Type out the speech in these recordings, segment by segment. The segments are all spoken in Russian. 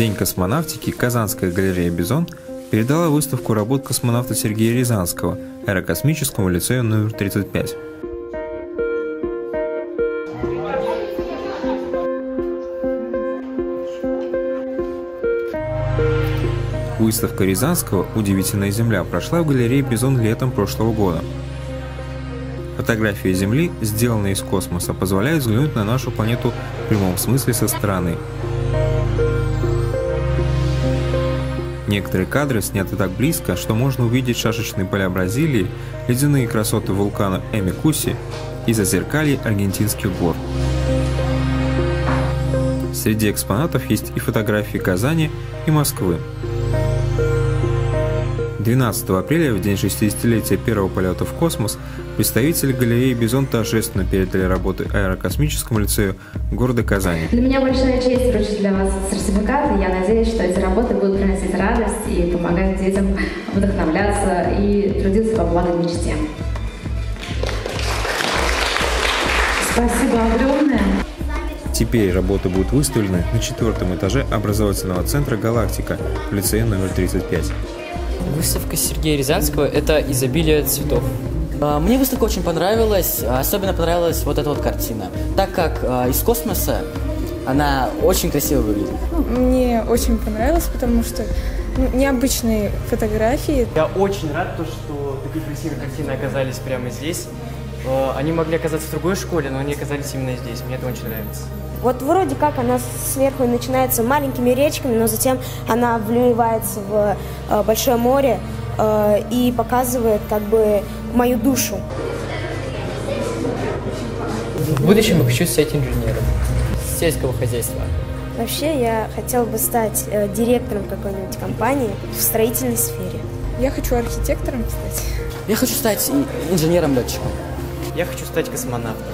День космонавтики Казанская галерея «Бизон» передала выставку работ космонавта Сергея Рязанского Аэрокосмическому лицею номер 35. Выставка Рязанского «Удивительная Земля» прошла в галерее «Бизон» летом прошлого года. Фотографии Земли, сделанные из космоса, позволяют взглянуть на нашу планету в прямом смысле со стороны. Некоторые кадры сняты так близко, что можно увидеть шашечные поля Бразилии, ледяные красоты вулкана Эмикуси и зазеркалье аргентинских гор. Среди экспонатов есть и фотографии Казани и Москвы. 12 апреля, в день 60-летия первого полета в космос, представители галереи «Бизон» торжественно передали работы аэрокосмическому лицею города Казани. Для меня большая честь вручить для вас сертификат, и я надеюсь, что эти работы будут приносить радость и помогать детям вдохновляться и трудиться по благой мечте. Спасибо огромное. Теперь работы будут выставлены на четвертом этаже образовательного центра «Галактика» в лицее номер 35. Выставка Сергея Рязанского – это изобилие цветов. А, мне выставка очень понравилась, особенно понравилась вот эта вот картина, так как а, из космоса она очень красиво выглядит. Мне очень понравилось, потому что ну, необычные фотографии. Я очень рад, то, что такие красивые картины оказались прямо здесь. А, они могли оказаться в другой школе, но они оказались именно здесь. Мне это очень нравится. Вот вроде как она сверху начинается маленькими речками, но затем она вливается в э, большое море э, и показывает как бы мою душу. В будущем я хочу стать инженером сельского хозяйства. Вообще я хотела бы стать э, директором какой-нибудь компании в строительной сфере. Я хочу архитектором стать. Я хочу стать инженером-летчиком. Я хочу стать космонавтом.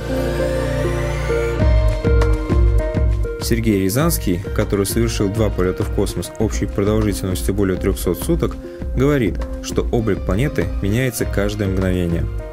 Сергей Рязанский, который совершил два полета в космос общей продолжительностью более 300 суток, говорит, что облик планеты меняется каждое мгновение –